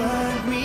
Love me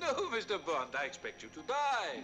No, Mr. Bond, I expect you to die.